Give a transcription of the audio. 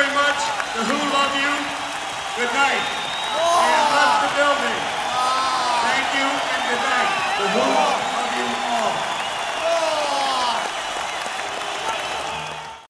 very much. The Who love you. Good night. And left the building. Thank you and good night. The Who love you all.